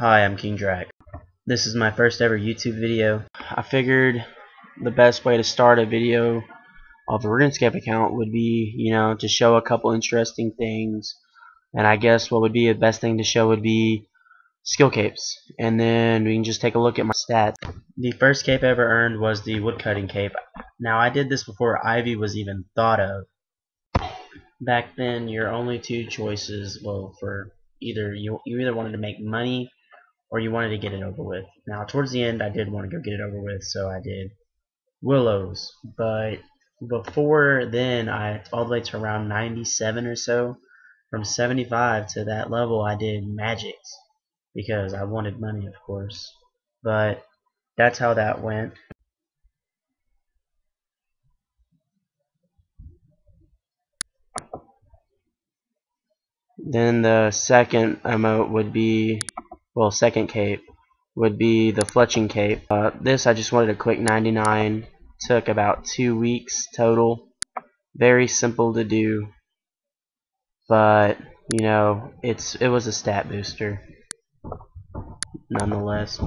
Hi, I'm King Drac. This is my first ever YouTube video. I figured the best way to start a video of a RuneScape account would be, you know, to show a couple interesting things. And I guess what would be the best thing to show would be skill capes. And then we can just take a look at my stats. The first cape I ever earned was the woodcutting cape. Now I did this before Ivy was even thought of. Back then your only two choices, well, for either you, you either wanted to make money or you wanted to get it over with. Now, towards the end, I did want to go get it over with, so I did Willows. But before then, I all the way to around 97 or so. From 75 to that level, I did Magics because I wanted money, of course. But that's how that went. Then the second emote would be well second cape would be the fletching cape. Uh, this I just wanted a quick 99 took about two weeks total. Very simple to do but you know it's it was a stat booster nonetheless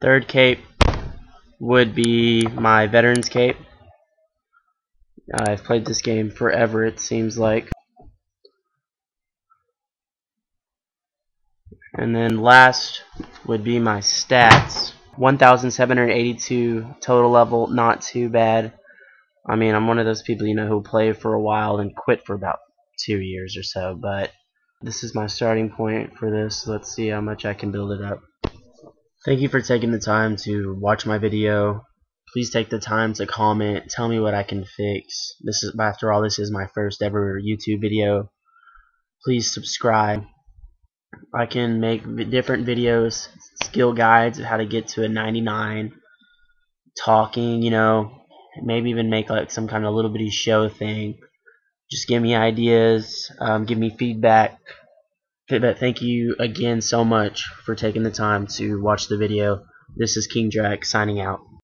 Third cape would be my Veterans cape. I've played this game forever, it seems like. And then last would be my stats. 1,782 total level, not too bad. I mean, I'm one of those people, you know, who play for a while and quit for about two years or so, but this is my starting point for this. Let's see how much I can build it up. Thank you for taking the time to watch my video. Please take the time to comment, tell me what I can fix. This is after all this is my first ever YouTube video. Please subscribe. I can make different videos, skill guides of how to get to a 99, talking, you know, maybe even make like some kind of little bitty show thing. Just give me ideas, um, give me feedback. But thank you again so much for taking the time to watch the video. This is King Drac signing out.